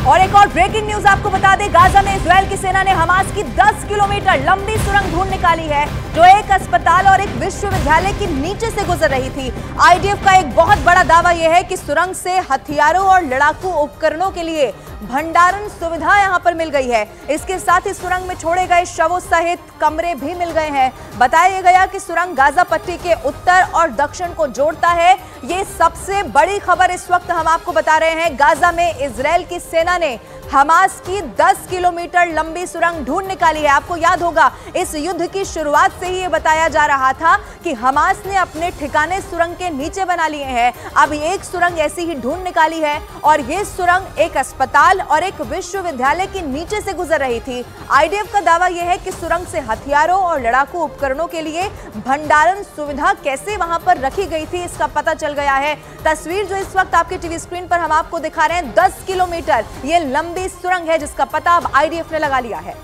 और एक और ब्रेकिंग न्यूज़ आपको बता दें, गाजा में इसराइल की सेना ने हमास की 10 किलोमीटर लंबी सुरंग ढूंढ निकाली है, जो एक अस्पताल और एक विश्वविद्यालय के नीचे से गुजर रही थी। आईडीएफ का एक बहुत बड़ा दावा यह है कि सुरंग से हथियारों और लड़ाकू उपकरणों के लिए भंडारण सुविधा यहाँ पर मिल गई है। इसके साथ ही सुरंग में छोड़े गए शवों सहित कमरे भी मिल गए हैं। बताया गया कि सुरंग गाजा पट्टी के उत्तर और दक्षिण को जोड़ता है। ये सबसे बड़ी खबर इस वक्त हम आपको बता रहे हैं। गाजा में इसराइल की सेना ने हमास की 10 किलोमीटर लंबी सुरंग ढूंढ निकाली है। आपको याद होगा, इस युद्ध की शुरुआत से ही ये बताया जा रहा था कि हमास ने अपने ठिकाने सुरंग के नीचे बना लिए हैं। अब एक सुरंग ऐसी ही ढूंढ निकाली है और ये सुरंग एक अस्पताल और एक विश्वविद्यालय के नीचे से गुजर रही थी। आईडीएफ का दावा यह है कि सुरंग से हथियारों और लड़ाकू उपकरणों के लिए भंडारण सुविधा कैसे वहाँ पर रखी गई थी, इसका पता चल गया है। तस्वीर जो इस वक्त आपके टीवी स्क्रीन पर हम आपको दिखा रहे हैं, दस किलोमीटर, ये लंबी सुरंग है जिसका पता अब आईडीएफ ने लगा लिया है।